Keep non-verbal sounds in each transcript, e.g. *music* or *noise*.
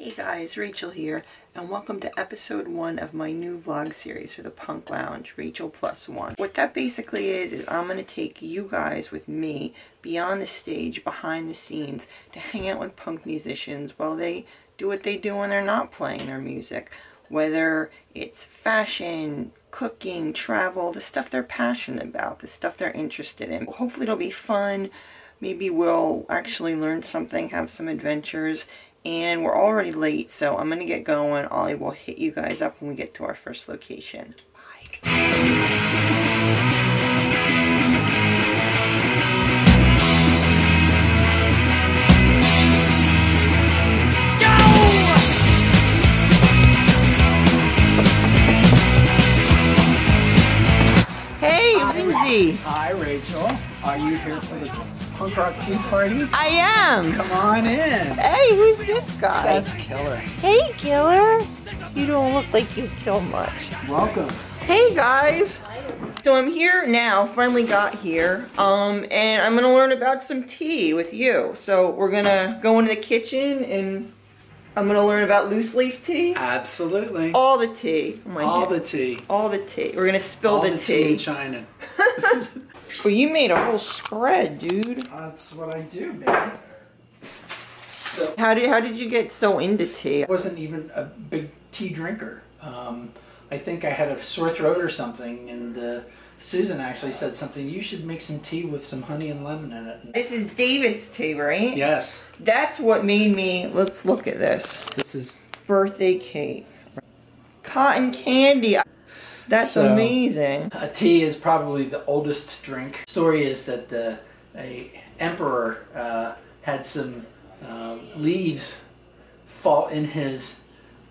Hey guys, Rachel here, and welcome to episode one of my new vlog series for the Punk Lounge, Rachel Plus One. What that basically is, is I'm going to take you guys with me beyond the stage, behind the scenes, to hang out with punk musicians while they do what they do when they're not playing their music. Whether it's fashion, cooking, travel, the stuff they're passionate about, the stuff they're interested in. Hopefully it'll be fun. Maybe we'll actually learn something, have some adventures, and we're already late, so I'm going to get going. Ollie will hit you guys up when we get to our first location. Bye. Hey, Lindsay. Hi, Rachel. Are you here for the punk rock tea party? I am. Come on in. Hey, who's this guy? That's killer. Hey, killer. You don't look like you kill much. Welcome. Hey, guys. So I'm here now, finally got here, um, and I'm gonna learn about some tea with you. So we're gonna go into the kitchen and I'm gonna learn about loose leaf tea. Absolutely. All the tea. Oh my All God. the tea. All the tea. We're gonna spill All the, the tea tea. in China. *laughs* *laughs* well, you made a whole spread, dude. That's what I do, man. So How did how did you get so into tea? I wasn't even a big tea drinker. Um, I think I had a sore throat or something, and uh, Susan actually said something. You should make some tea with some honey and lemon in it. This is David's tea, right? Yes, That's what made me. Let's look at this. this is birthday cake. Cotton candy. That's So- amazing. A tea is probably the oldest drink. Story is that uh, a emperor uh, had some uh, leaves fall in his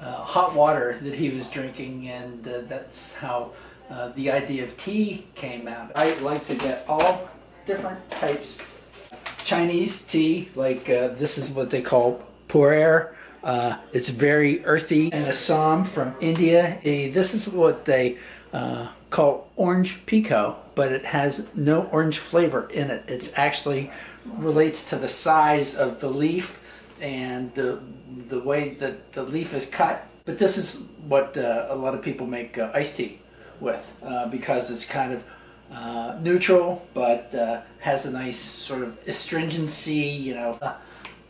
uh, hot water that he was drinking, and uh, that's how uh, the idea of tea came out. I like to get all different types. Chinese tea, like uh, this is what they call pu'er. Uh, it's very earthy. And Assam from India, eh, this is what they uh, call orange pekoe, but it has no orange flavor in it. It's actually relates to the size of the leaf and the the way that the leaf is cut. But this is what uh, a lot of people make uh, iced tea with uh, because it's kind of uh, neutral, but uh, has a nice sort of astringency, you know.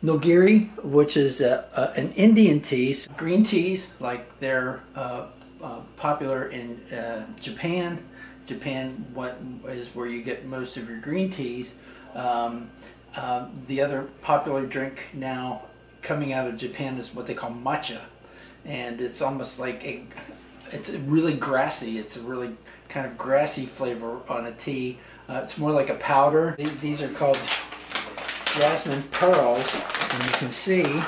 Nilgiri, which is uh, uh, an Indian tea, green teas, like they're uh, uh, popular in uh, Japan. Japan what is where you get most of your green teas. Um, um, the other popular drink now coming out of Japan is what they call matcha, and it's almost like a, it's really grassy. It's a really kind of grassy flavor on a tea. Uh, it's more like a powder. These are called jasmine pearls, and you can see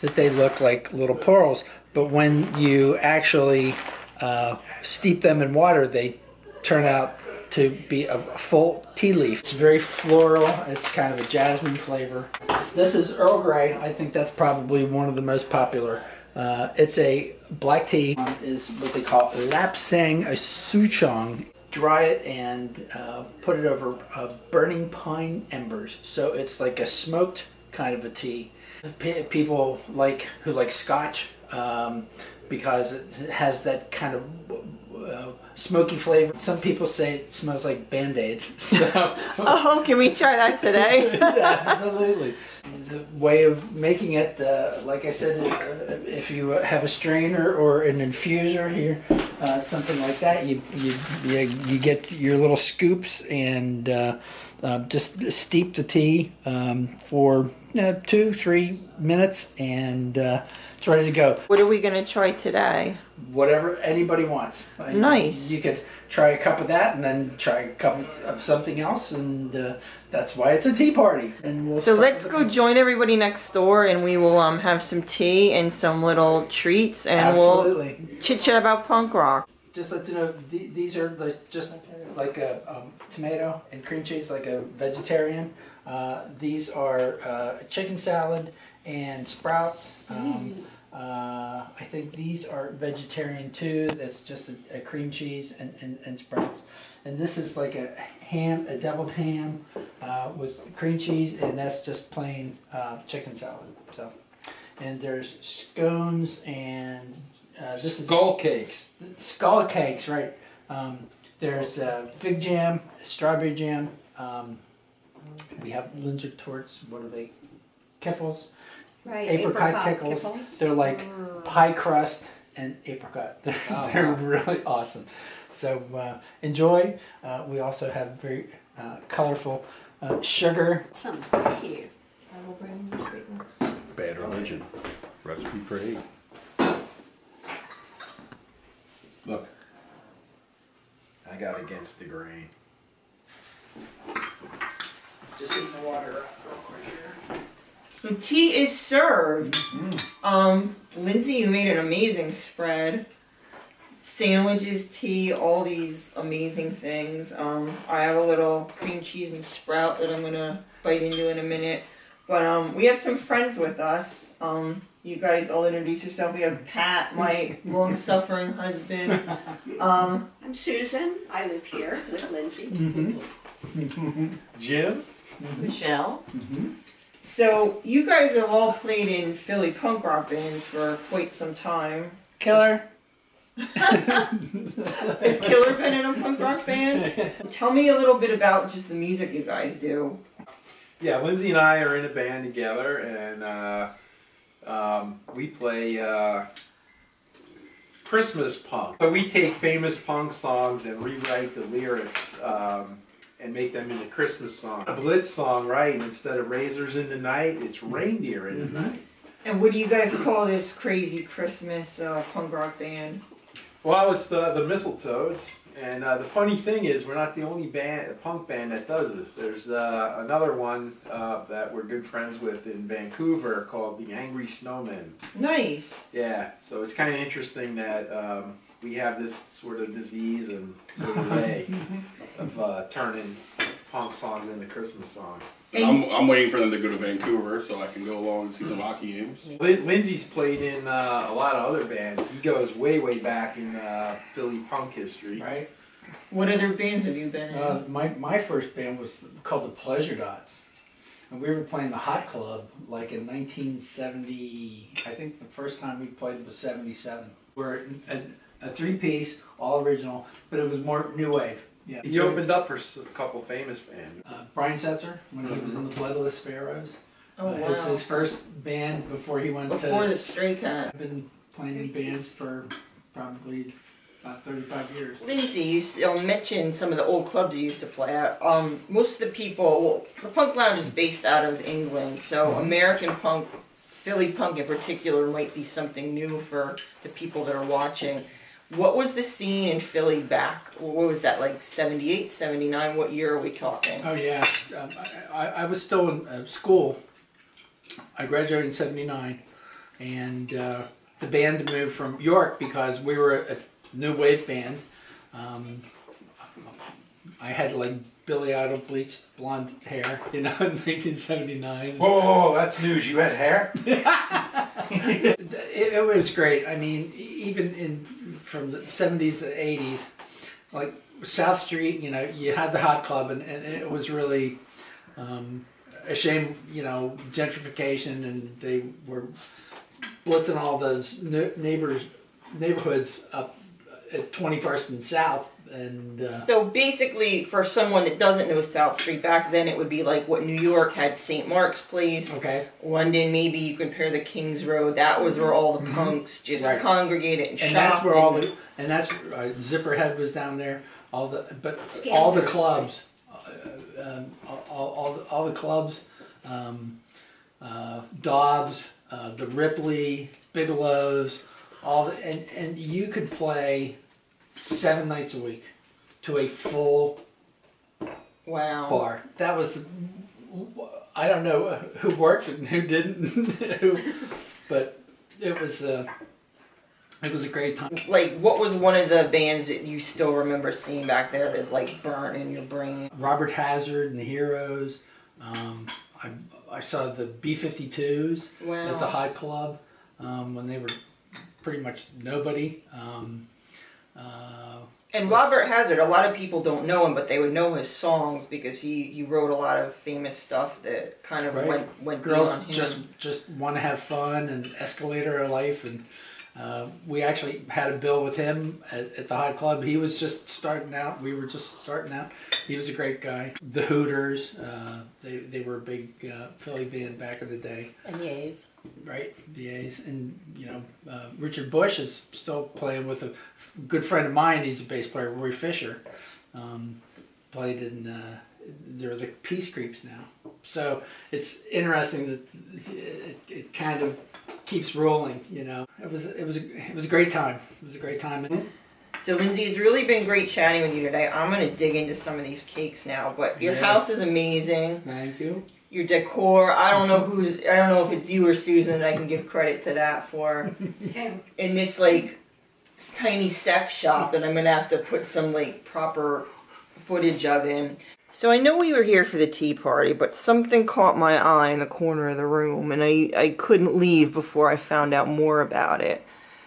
that they look like little pearls. But when you actually uh, steep them in water, they turn out to be a full tea leaf. It's very floral. It's kind of a jasmine flavor. This is Earl Grey. I think that's probably one of the most popular. Uh, it's a black tea. Um, is what they call lapsang souchong. Dry it and uh, put it over uh, burning pine embers. So it's like a smoked kind of a tea. P- people like who like Scotch um, because it has that kind of uh, smoky flavor. Some people say it smells like band aids. *laughs* So, Oh, can we try that today? *laughs* absolutely. The way of making it, uh, like I said, uh, if you have a strainer or an infuser here, uh, something like that, you you, you you get your little scoops and uh, uh, just steep the tea um, for uh, two three minutes, and uh, it's ready to go. what are we gonna try today? Whatever anybody wants. Nice. You could try a cup of that, and then try a cup of something else, and uh, that's why it's a tea party. And we'll So let's go join everybody next door, and we will um have some tea and some little treats, and Absolutely. we'll chit chat about punk rock. Just let you know, th- these are the, just like a um, tomato and cream cheese, like a vegetarian. Uh, these are uh, chicken salad and sprouts. Um, uh, I think these are vegetarian too. That's just a, a cream cheese and, and, and sprouts. And this is like a ham, a deviled ham uh, with cream cheese, and that's just plain uh, chicken salad. So, and there's scones and uh, this is Skull cakes. skull cakes, right? Um, there's uh, fig jam, strawberry jam. Um, we have Linzer tortes. What are they? Kiffles. Right, Apricot apricot kickles. kiffles. They're like pie crust and apricot. *laughs* They're, Oh, they're wow. really awesome. So uh, enjoy. Uh, we also have very uh, colorful uh, sugar. Some, thank you. I will bring your sweetener. Bad religion. Recipe for eight. Look. I got against the grain. Just heat the water up real quick here. The tea is served. Um, Lindsay, you made an amazing spread. Sandwiches, tea, all these amazing things. Um, I have a little cream cheese and sprout that I'm gonna bite into in a minute. But um, we have some friends with us. Um, you guys all introduce yourself. We have Pat, my *laughs* long-suffering husband. *laughs* Um, I'm Susan. I live here with Lindsay. Jim? Michelle. So you guys have all played in Philly punk rock bands for quite some time. Killer. *laughs* Has Killer been in a punk rock band? Tell me a little bit about just the music you guys do. Yeah, Lindsay and I are in a band together, and uh, um, we play uh, Christmas punk. So we take famous punk songs and rewrite the lyrics um, and make them into Christmas songs. A Blitz song, right? Instead of razors in the night, it's reindeer in the night. And what do you guys call this crazy Christmas uh, punk rock band? Well, it's the the Missle Toads, and uh, the funny thing is, we're not the only band, punk band that does this. There's uh, another one uh, that we're good friends with in Vancouver called the Angry Snowmen. Nice. Yeah, so it's kind of interesting that um, we have this sort of disease and sort of way *laughs* of uh, turning punk songs into Christmas songs. And I'm, I'm waiting for them to go to Vancouver so I can go along and see some hockey games. Lin- Lindsay's played in uh, a lot of other bands. He goes way, way back in uh, Philly punk history. Right. what other bands have you been in? Uh, my my first band was called the Pleasure Dots, and we were playing the Hot Club like in 1970. I think the first time we played was 77. We're a, a three piece, all original, but it was more new wave. Yeah. He opened up for s- a couple famous bands. Uh, Brian Setzer when he was in the Bloodless Pharaohs. oh Uh, his, wow. his first band before he went Before to. the Stray Cat. I've been playing in bands for probably about 35 years. Lindsay, you s- uh, mentioned some of the old clubs you used to play at. Um, most of the people, well, the Punk Lounge is based out of England, so American punk, Philly punk in particular, might be something new for the people that are watching. What was the scene in Philly back? What was that, like 78, 79? What year are we talking? Oh yeah, um, I, I, I was still in uh, school. I graduated in '79, and uh, the band moved from York because we were a new wave band. Um, I had like Billy Idol bleached blonde hair, *laughs* you know, in 1979. Whoa, whoa, whoa, that's news. You had hair? *laughs* it, it was great. I mean, even in from the 70s to the 80s, like South Street, you know, you had the hot club, and, and it was really um, a shame, you know, gentrification, and they were blitzing all those neighbors neighborhoods up at 21st and South, and uh, So basically, for someone that doesn't know South Street back then, it would be like what New York had St. Mark's Place. okay, London, maybe you compare the King's Road. That was where all the punks just Mm-hmm. Right. congregated and, and that's where all the and that's uh, Zipperhead was down there. All the but Scandals. all the clubs, uh, um, all, all, all, the, all the clubs, um, uh, Dobbs, uh, the Ripley, Bigelow's, all the and and you could play seven nights a week to a full wow. bar. That was the. I don't know who worked and who didn't, *laughs* who, but it was. Uh, it was a great time. Like, what was one of the bands that you still remember seeing back there that's like burnt in your brain? Robert Hazard and the Heroes. Um, I, I saw the B 52s Wow. at the Hot Club um, when they were pretty much nobody. Um, uh, And Robert Hazard, a lot of people don't know him, but they would know his songs because he, he wrote a lot of famous stuff that kind of Right. went went girls just just want to have fun and escalator of life and uh, we actually had a bill with him at, at the hot club. He was just starting out. We were just starting out he was a great guy. The hooters uh, they, they were a big uh, philly band back in the day. And yays. right the A's. And you know uh, Richard Bush is still playing with a good friend of mine. He's a bass player Roy Fisher. Um, played in uh, they're the Peace Creeps now. So it's interesting that it, it kind of keeps rolling you know. It was it was a, it was a great time. It was a great time. And So Lindsay, it's really been great chatting with you today. I'm gonna dig into some of these cakes now, but your Yeah. house is amazing. thank you Your decor, I don't know who's, I don't know if it's you or Susan that I can give credit to that for. *laughs* Him. In this like s- tiny sex shop that I'm gonna have to put some like proper footage of in. So I know we were here for the tea party, but something caught my eye in the corner of the room, and I, I couldn't leave before I found out more about it.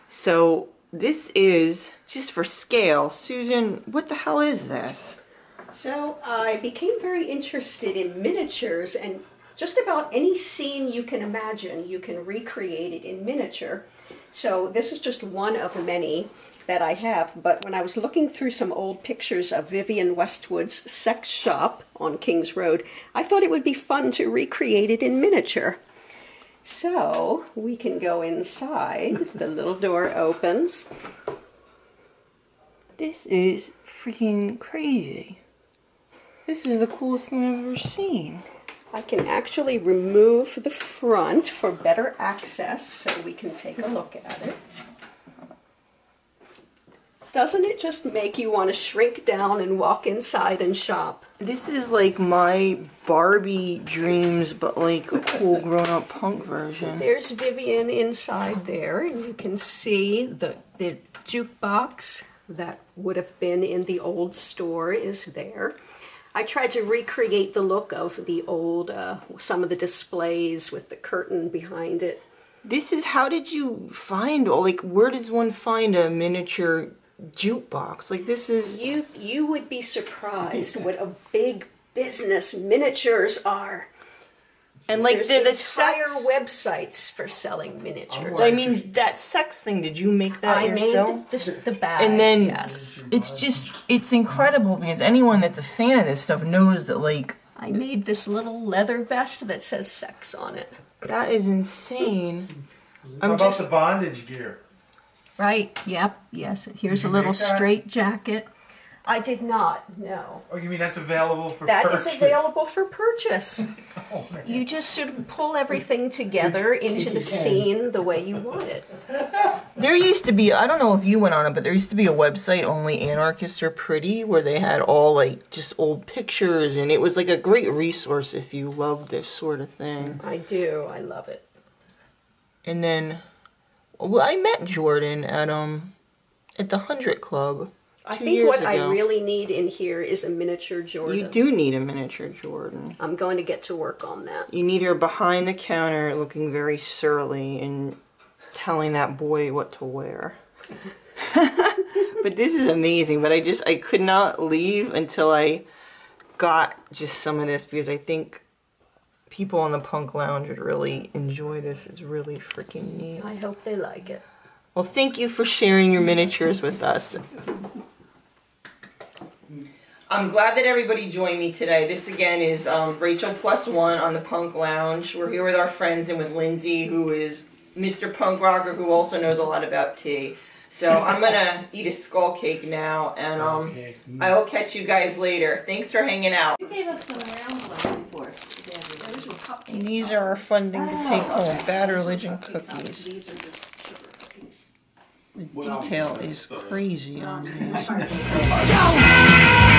So this is just for scale. Susan, what the hell is this? So I became very interested in miniatures and just about any scene you can imagine, you can recreate it in miniature. So this is just one of many that I have. But when I was looking through some old pictures of Vivienne Westwood's sex shop on Kings Road, I thought it would be fun to recreate it in miniature. So we can go inside. the little door opens. This is freaking crazy. This is the coolest thing I've ever seen. I can actually remove the front for better access so we can take a look at it. Doesn't it just make you want to shrink down and walk inside and shop? This is like my Barbie dreams, but like a cool *laughs* grown up punk version. There's Vivienne inside there, and you can see the, the jukebox that would have been in the old store is there. I tried to recreate the look of the old, uh, some of the displays with the curtain behind it. This is how did you find all like where does one find a miniature jukebox? Like this is You you would be surprised what a big business miniatures are. and like There's the, the entire sex. websites for selling miniatures. I mean that sex thing. Did you make that I yourself? made the, the bag. and then yes, it's just it's incredible because anyone that's a fan of this stuff knows that like I made this little leather vest that says sex on it. that is insane. How I'm about just the bondage gear? Right. Yep. Yes. Here's a little straight jacket. I did not. No. Oh, you mean that's available for purchase? That is available for purchase. *laughs* Oh, you just sort of pull everything together into the scene the way you want it. There used to be, I don't know if you went on it, but there used to be a website, Only Anarchists Are Pretty, where they had all like just old pictures, and it was like a great resource if you love this sort of thing. I do. I love it. And then, well, I met Jordan at um at the Hundred Club. I think what I really need in here is a miniature Jordan. You do need a miniature Jordan. I'm going to get to work on that. You need her behind the counter, looking very surly and telling that boy what to wear. *laughs* but this is amazing. But I just I could not leave until I got just some of this because I think people on the punk lounge would really enjoy this. It's really freaking neat. I hope they like it. Well, thank you for sharing your miniatures with us. I'm glad that everybody joined me today. This again is um, Rachel plus one on the Punk Lounge. We're here with our friends and with Lindsay, who is Mr. Punk Rocker, who also knows a lot about tea. So I'm gonna *laughs* eat a skull cake now, and um, Okay. I will catch you guys later. Thanks for hanging out. You gave us some round before. And these are our fun thing to take ah, home: Bad Religion cookies. These are just sugar cookies. The detail is crazy on these. Yo! *laughs* *laughs*